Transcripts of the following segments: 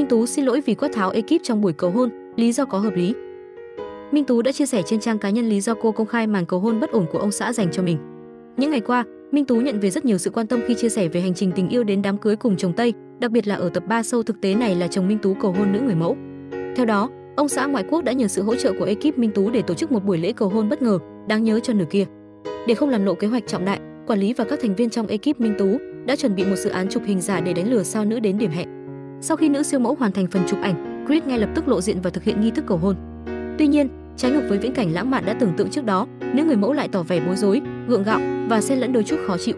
Minh Tú xin lỗi vì quát tháo ekip trong buổi cầu hôn, lý do có hợp lý. Minh Tú đã chia sẻ trên trang cá nhân lý do cô công khai màn cầu hôn bất ổn của ông xã dành cho mình. Những ngày qua, Minh Tú nhận về rất nhiều sự quan tâm khi chia sẻ về hành trình tình yêu đến đám cưới cùng chồng Tây, đặc biệt là ở tập 3 sâu thực tế này là chồng Minh Tú cầu hôn nữ người mẫu. Theo đó, ông xã ngoại quốc đã nhờ sự hỗ trợ của ekip Minh Tú để tổ chức một buổi lễ cầu hôn bất ngờ, đáng nhớ cho nửa kia. Để không làm lộ kế hoạch trọng đại, quản lý và các thành viên trong ekip Minh Tú đã chuẩn bị một dự án chụp hình giả để đánh lừa sao nữ đến điểm hẹn. Sau khi nữ siêu mẫu hoàn thành phần chụp ảnh, Chris ngay lập tức lộ diện và thực hiện nghi thức cầu hôn. Tuy nhiên, trái ngược với viễn cảnh lãng mạn đã tưởng tượng trước đó, nữ người mẫu lại tỏ vẻ bối rối, gượng gạo và xen lẫn đôi chút khó chịu.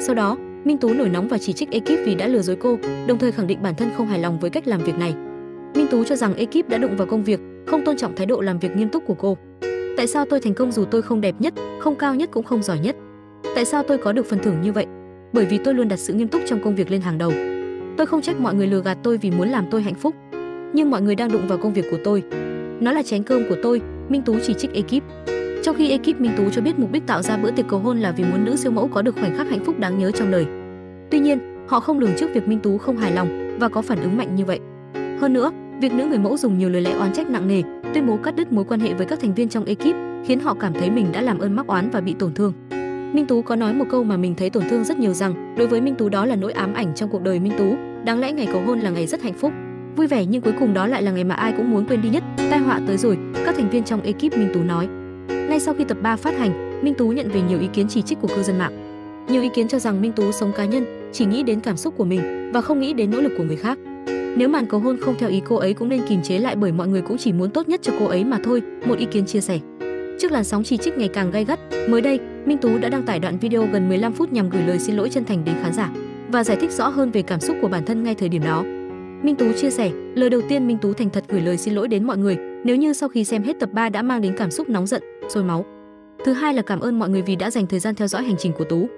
Sau đó, Minh Tú nổi nóng và chỉ trích ekip vì đã lừa dối cô, đồng thời khẳng định bản thân không hài lòng với cách làm việc này. Minh Tú cho rằng ekip đã đụng vào công việc, không tôn trọng thái độ làm việc nghiêm túc của cô. Tại sao tôi thành công dù tôi không đẹp nhất, không cao nhất cũng không giỏi nhất? Tại sao tôi có được phần thưởng như vậy? Bởi vì tôi luôn đặt sự nghiêm túc trong công việc lên hàng đầu. Tôi không trách mọi người lừa gạt tôi vì muốn làm tôi hạnh phúc, nhưng mọi người đang đụng vào công việc của tôi. Nó là chén cơm của tôi, Minh Tú chỉ trích ekip. Trong khi ekip Minh Tú cho biết mục đích tạo ra bữa tiệc cầu hôn là vì muốn nữ siêu mẫu có được khoảnh khắc hạnh phúc đáng nhớ trong đời. Tuy nhiên, họ không lường trước việc Minh Tú không hài lòng và có phản ứng mạnh như vậy. Hơn nữa, việc nữ người mẫu dùng nhiều lời lẽ oán trách nặng nề, tuyên bố cắt đứt mối quan hệ với các thành viên trong ekip, khiến họ cảm thấy mình đã làm ơn mắc oán và bị tổn thương. Minh Tú có nói một câu mà mình thấy tổn thương rất nhiều rằng, đối với Minh Tú đó là nỗi ám ảnh trong cuộc đời Minh Tú, đáng lẽ ngày cầu hôn là ngày rất hạnh phúc, vui vẻ nhưng cuối cùng đó lại là ngày mà ai cũng muốn quên đi nhất. Tai họa tới rồi, các thành viên trong ekip Minh Tú nói. Ngay sau khi tập 3 phát hành, Minh Tú nhận về nhiều ý kiến chỉ trích của cư dân mạng. Nhiều ý kiến cho rằng Minh Tú sống cá nhân, chỉ nghĩ đến cảm xúc của mình và không nghĩ đến nỗ lực của người khác. Nếu màn cầu hôn không theo ý cô ấy cũng nên kìm chế lại bởi mọi người cũng chỉ muốn tốt nhất cho cô ấy mà thôi, một ý kiến chia sẻ. Trước làn sóng chỉ trích ngày càng gay gắt, mới đây, Minh Tú đã đăng tải đoạn video gần 15 phút nhằm gửi lời xin lỗi chân thành đến khán giả và giải thích rõ hơn về cảm xúc của bản thân ngay thời điểm đó. Minh Tú chia sẻ, lời đầu tiên Minh Tú thành thật gửi lời xin lỗi đến mọi người, nếu như sau khi xem hết tập 3 đã mang đến cảm xúc nóng giận, sôi máu. Thứ hai là cảm ơn mọi người vì đã dành thời gian theo dõi hành trình của Tú.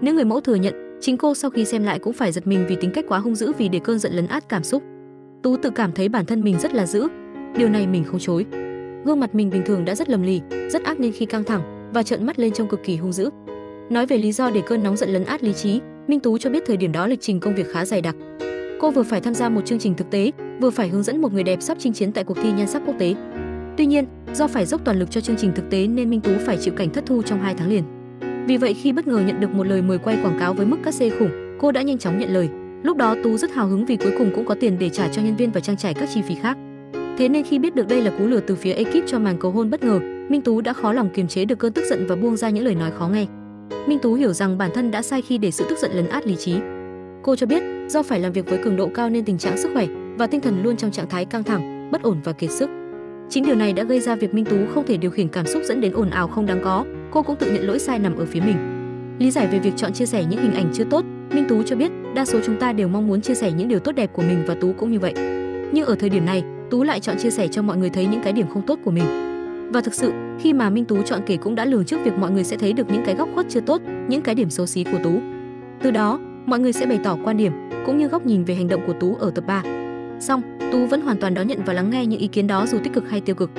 Nếu người mẫu thừa nhận, chính cô sau khi xem lại cũng phải giật mình vì tính cách quá hung dữ vì để cơn giận lấn át cảm xúc. Tú tự cảm thấy bản thân mình rất là dữ, điều này mình không chối. Gương mặt mình bình thường đã rất lầm lì, rất ác nên khi căng thẳng và trợn mắt lên trông cực kỳ hung dữ. Nói về lý do để cơn nóng giận lấn át lý trí, Minh Tú cho biết thời điểm đó lịch trình công việc khá dày đặc. Cô vừa phải tham gia một chương trình thực tế, vừa phải hướng dẫn một người đẹp sắp chinh chiến tại cuộc thi nhan sắc quốc tế. Tuy nhiên, do phải dốc toàn lực cho chương trình thực tế nên Minh Tú phải chịu cảnh thất thu trong hai tháng liền. Vì vậy khi bất ngờ nhận được một lời mời quay quảng cáo với mức cát xê khủng, cô đã nhanh chóng nhận lời. Lúc đó Tú rất hào hứng vì cuối cùng cũng có tiền để trả cho nhân viên và trang trải các chi phí khác. Thế nên khi biết được đây là cú lừa từ phía ekip cho màn cầu hôn bất ngờ, Minh Tú đã khó lòng kiềm chế được cơn tức giận và buông ra những lời nói khó nghe. Minh Tú hiểu rằng bản thân đã sai khi để sự tức giận lấn át lý trí. Cô cho biết, do phải làm việc với cường độ cao nên tình trạng sức khỏe và tinh thần luôn trong trạng thái căng thẳng, bất ổn và kiệt sức. Chính điều này đã gây ra việc Minh Tú không thể điều khiển cảm xúc dẫn đến ồn ào không đáng có, cô cũng tự nhận lỗi sai nằm ở phía mình. Lý giải về việc chọn chia sẻ những hình ảnh chưa tốt, Minh Tú cho biết, đa số chúng ta đều mong muốn chia sẻ những điều tốt đẹp của mình và Tú cũng như vậy. Nhưng ở thời điểm này, Tú lại chọn chia sẻ cho mọi người thấy những cái điểm không tốt của mình. Và thực sự, khi mà Minh Tú chọn kể cũng đã lường trước việc mọi người sẽ thấy được những cái góc khuất chưa tốt, những cái điểm xấu xí của Tú. Từ đó, mọi người sẽ bày tỏ quan điểm cũng như góc nhìn về hành động của Tú ở tập 3. Xong, Tú vẫn hoàn toàn đón nhận và lắng nghe những ý kiến đó dù tích cực hay tiêu cực.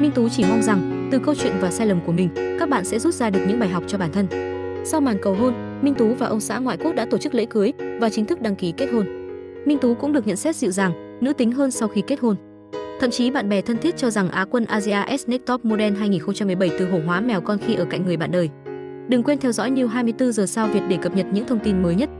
Minh Tú chỉ mong rằng từ câu chuyện và sai lầm của mình, các bạn sẽ rút ra được những bài học cho bản thân. Sau màn cầu hôn, Minh Tú và ông xã ngoại quốc đã tổ chức lễ cưới và chính thức đăng ký kết hôn. Minh Tú cũng được nhận xét dịu dàng, nữ tính hơn sau khi kết hôn. Thậm chí bạn bè thân thiết cho rằng Á quân Asia S Next Top Model 2017 từ hổ hóa mèo con khi ở cạnh người bạn đời. Đừng quên theo dõi New 24 giờ sao Việt để cập nhật những thông tin mới nhất.